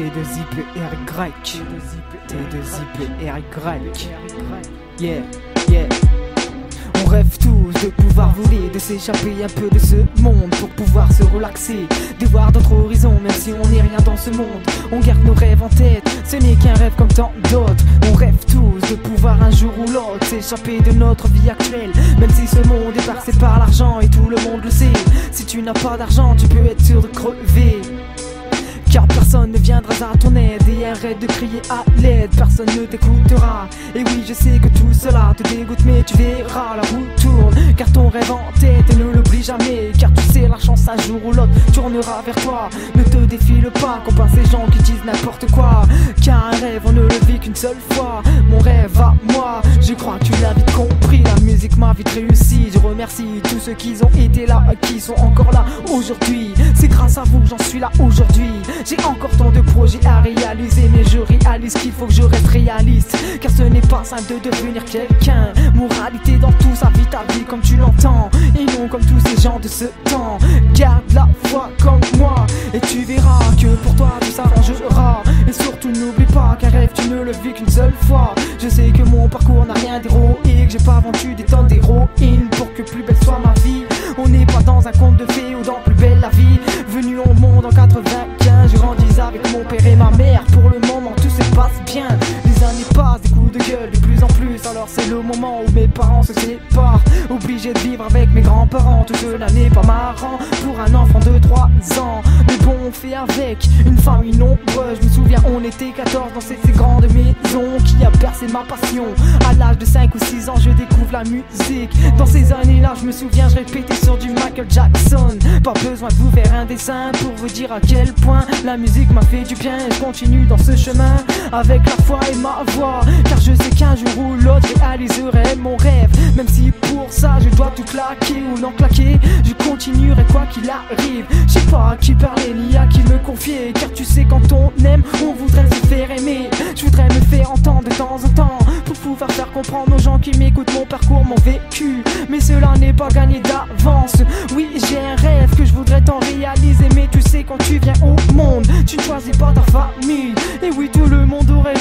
T2IPRY T2IPRY Yeah, yeah on rêve tous de pouvoir voler, de s'échapper un peu de ce monde pour pouvoir se relaxer, de voir d'autres horizons, même si on n'est rien dans ce monde. On garde nos rêves en tête, ce n'est qu'un rêve comme tant d'autres. On rêve tous de pouvoir un jour ou l'autre s'échapper de notre vie actuelle, même si ce monde est passé par l'argent et tout le monde le sait. Si tu n'as pas d'argent, tu peux être sûr de crever. Car personne à ton aide et arrête de crier à l'aide, personne ne t'écoutera. Et oui, je sais que tout cela te dégoûte, mais tu verras la roue tourne. Car ton rêve en tête et ne l'oublie jamais. Car tu sais, la chance un jour ou l'autre tournera vers toi. Ne te défile pas, compare ces gens qui disent n'importe quoi. Car un rêve, on ne le vit qu'une seule fois. Mon rêve à moi, je crois que tu l'as vite compris. Musique m'a vite réussi. Je remercie tous ceux qui ont été là, qui sont encore là aujourd'hui. C'est grâce à vous que j'en suis là aujourd'hui. J'ai encore tant de projets à réaliser, mais je réalise qu'il faut que je reste réaliste. Car ce n'est pas simple de devenir quelqu'un. Moralité dans tout, ça vit ta vie comme tu l'entends. Et non comme tous ces gens de ce temps. Garde la foi comme moi, et tu verras que pour toi tout s'arrangera. Et surtout n'oublie pas qu'un rêve tu ne le vis qu'une seule fois. Je sais que parcours n'a rien d'héroïque, j'ai pas vendu des tonnes d'héroïne pour que plus belle soit ma vie. On n'est pas dans un conte de fées ou dans plus belle la vie. Venu au monde en 95, je grandis avec mon père et ma mère. Pour le moment, tout se passe bien. Les années passent, des coups de gueule de plus en plus. Alors c'est le moment où mes parents se séparent. Obligé de vivre avec mes grands-parents. Tout cela n'est pas marrant pour un enfant de 3 ans. Avec une famille nombreuse. Je me souviens, on était 14 dans cette grande maison qui a percé ma passion. À l'âge de 5 ou 6 ans, je découvre la musique. Dans ces années-là, je me souviens, je répétais sur du Michael Jackson. Pas besoin de vous faire un dessin pour vous dire à quel point la musique m'a fait du bien. Je continue dans ce chemin avec la foi et ma voix. Car je sais qu'un jour ou l'autre, je réaliserai mon rêve. Même si pour ça, je dois tout claquer ou non claquer, je continuerai quoi qu'il arrive. Je sais pas à qui parler ni à qui me confier. Car tu sais, quand on aime, on voudrait se faire aimer. Je voudrais me faire entendre de temps en temps pour pouvoir faire comprendre aux gens qui m'écoutent mon parcours, mon vécu. Mais cela n'est pas gagné d'avance. Oui, j'ai un rêve que je voudrais t'en réaliser. Mais tu sais, quand tu viens tu choisis pas ta famille. Et oui, tout le monde aurait